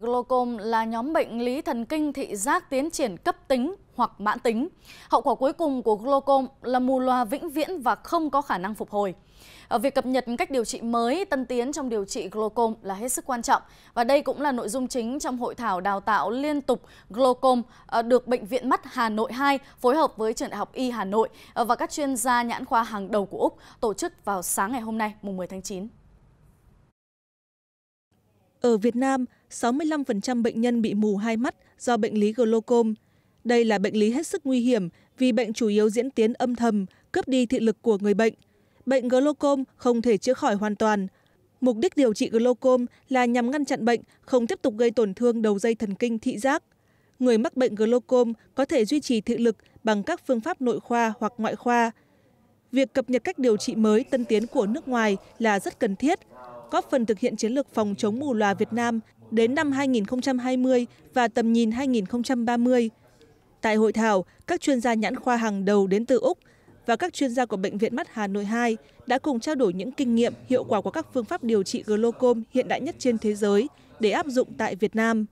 Glaucom là nhóm bệnh lý thần kinh thị giác tiến triển cấp tính hoặc mãn tính. Hậu quả cuối cùng của glaucom là mù loà vĩnh viễn và không có khả năng phục hồi. Ở việc cập nhật cách điều trị mới, tân tiến trong điều trị glaucom là hết sức quan trọng. Và đây cũng là nội dung chính trong hội thảo đào tạo liên tục glaucom ờ, được Bệnh viện Mắt Hà Nội 2 phối hợp với Trường Đại học Y Hà Nội ờ, và các chuyên gia nhãn khoa hàng đầu của Úc tổ chức vào sáng ngày hôm nay, mùng 10 tháng 9. Ở Việt Nam, 65% bệnh nhân bị mù hai mắt do bệnh lý glaucom. Đây là bệnh lý hết sức nguy hiểm vì bệnh chủ yếu diễn tiến âm thầm, cướp đi thị lực của người bệnh. Bệnh glaucom không thể chữa khỏi hoàn toàn. Mục đích điều trị glaucom là nhằm ngăn chặn bệnh không tiếp tục gây tổn thương đầu dây thần kinh thị giác. Người mắc bệnh glaucom có thể duy trì thị lực bằng các phương pháp nội khoa hoặc ngoại khoa. Việc cập nhật cách điều trị mới tân tiến của nước ngoài là rất cần thiết góp phần thực hiện chiến lược phòng chống mù loà Việt Nam đến năm 2020 và tầm nhìn 2030. Tại hội thảo, các chuyên gia nhãn khoa hàng đầu đến từ Úc và các chuyên gia của Bệnh viện Mắt Hà Nội 2 đã cùng trao đổi những kinh nghiệm, hiệu quả của các phương pháp điều trị glaucom hiện đại nhất trên thế giới để áp dụng tại Việt Nam.